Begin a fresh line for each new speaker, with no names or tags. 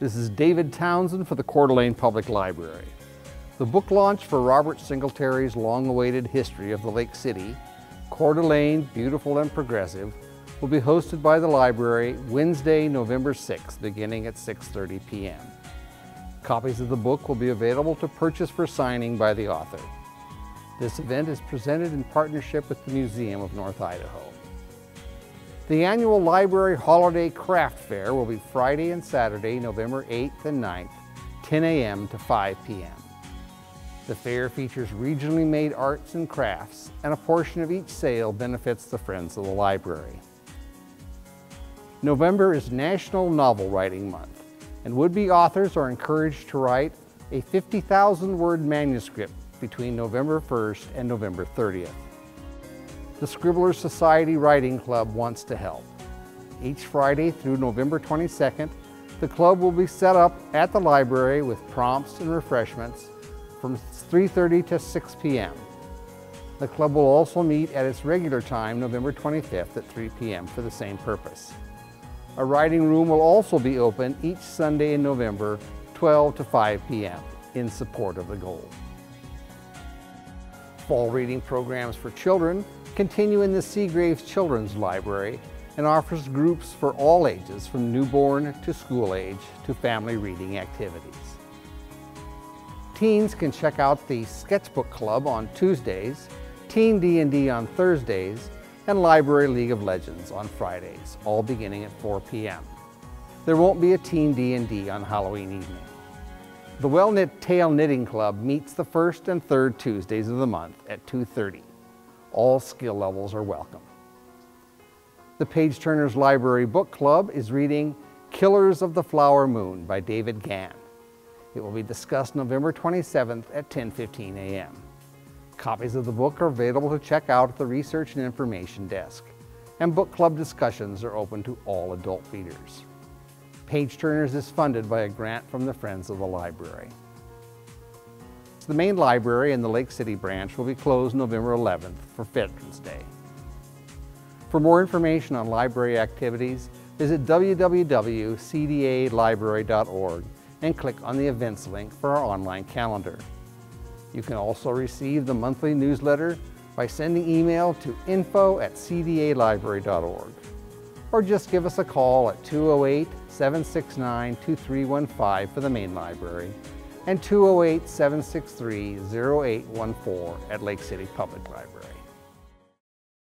This is David Townsend for the Coeur d'Alene Public Library. The book launch for Robert Singletary's long-awaited history of the Lake City, Coeur d'Alene, Beautiful and Progressive, will be hosted by the library Wednesday, November 6th, beginning at 6.30 p.m. Copies of the book will be available to purchase for signing by the author. This event is presented in partnership with the Museum of North Idaho. The annual Library Holiday Craft Fair will be Friday and Saturday, November 8th and 9th, 10 a.m. to 5 p.m. The fair features regionally made arts and crafts, and a portion of each sale benefits the Friends of the Library. November is National Novel Writing Month, and would-be authors are encouraged to write a 50,000 word manuscript between November 1st and November 30th. The Scribblers Society Writing Club wants to help. Each Friday through November 22nd, the club will be set up at the library with prompts and refreshments from 3.30 to 6 p.m. The club will also meet at its regular time, November 25th at 3 p.m. for the same purpose. A writing room will also be open each Sunday in November, 12 to 5 p.m. in support of the goal. Fall reading programs for children continue in the Seagraves Children's Library and offers groups for all ages from newborn to school age to family reading activities. Teens can check out the Sketchbook Club on Tuesdays, Teen D&D on Thursdays, and Library League of Legends on Fridays, all beginning at 4 p.m. There won't be a Teen D&D on Halloween evening. The Well Knit Tail Knitting Club meets the first and third Tuesdays of the month at 2.30. All skill levels are welcome. The Page Turners Library Book Club is reading Killers of the Flower Moon by David Grann. It will be discussed November 27th at 10.15 a.m. Copies of the book are available to check out at the Research and Information Desk, and book club discussions are open to all adult readers. Page Turners is funded by a grant from the Friends of the Library. The main library in the Lake City branch will be closed November 11th for Veterans Day. For more information on library activities, visit www.cdalibrary.org and click on the events link for our online calendar. You can also receive the monthly newsletter by sending email to info at cdalibrary.org or just give us a call at 208-769-2315 for the main library and 208-763-0814 at Lake City Public Library.